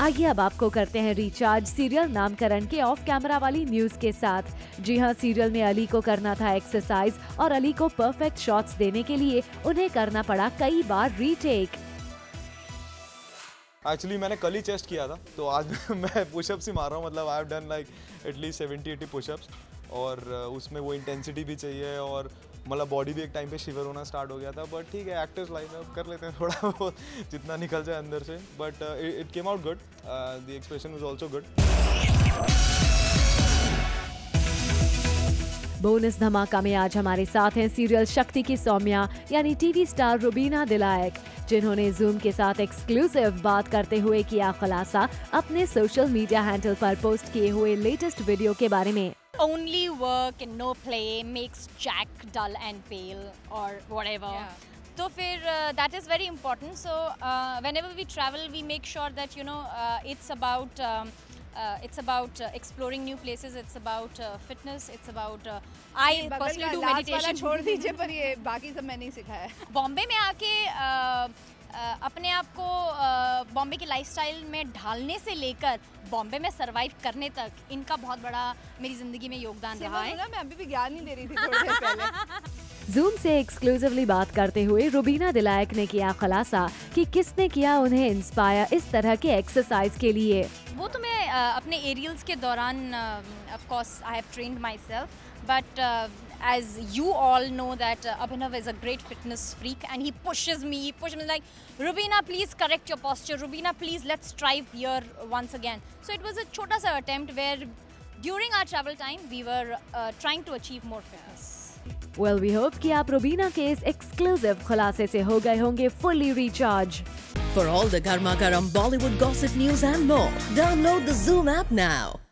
आइए अब आपको करते हैं रिचार्ज सीरियल नामकरण के ऑफ़ कैमरा वाली न्यूज़ के साथ। जी हाँ सीरियल में अली को करना था एक्सरसाइज और अली को परफेक्ट शॉट्स देने के लिए उन्हें करना पड़ा कई बार रीटेक एक्चुअली मैंने कल ही चेस्ट किया था तो आज मैं पुशअप्स ही मार रहा हूँ मतलब I have done like at least seventy eighty pushups और उसमें वो इंटेंसिटी भी चाहिए और मतलब बॉडी भी एक टाइम पे शिवर होना स्टार्ट हो गया था बट ठीक है एक्टर्स लाइफ है कर लेते हैं थोड़ा बहुत, जितना निकल जाए अंदर से। But it came out good the expression was also good bonus धमाका में आज हमारे साथ हैं सीरियल शक्ति की सौम्या, यानी टीवी स्टार रुबीना दिलायक जिन्होंने जूम के साथ एक्सक्लूसिव बात करते हुए किया खुलासा, अपने सोशल मीडिया हैंडल पर पोस्ट किए हुए लेटेस्ट वीडियो के बारे में। only work and no play makes Jack dull and pale or whatever. Yeah. So फिर uh, that is very important. So uh, whenever we travel, we make sure that you know uh, it's about um, uh, it's about uh, exploring new places. It's about uh, fitness. It's about uh, I personally do meditation. छोड़ दीजिए पर ये बाकी सब मैंने सिखाया है बॉम्बे में आके uh, अपने आप को बॉम्बे की लाइफस्टाइल में ढालने से लेकर बॉम्बे में सरवाइव करने तक इनका बहुत बड़ा मेरी ज़िंदगी में योगदान रहा है। मैं अभी भी ज्ञान नहीं दे रही थी थोड़ी देर पहले। जूम से एक्सक्लूसिवली बात करते हुए रुबीना दिलायक ने किया खुलासा कि किसने किया उन्हें इंस्पायर इस तरह के एक्सरसाइज के लिए। वो तो मैं अपने एरियल्स के दौरान of course I have trained myself but as you all know that Abhinav is a great fitness freak and he pushes me push me like Rubina please correct your posture Rubina please let's try your once again so it was a छोटा सा attempt where during our travel time we were trying to achieve more fitness well we hope कि आप रुबीना के इस exclusive खुलासे से हो गए होंगे fully recharge For all the Garma Garam Bollywood gossip news and more, download the Zoom app now.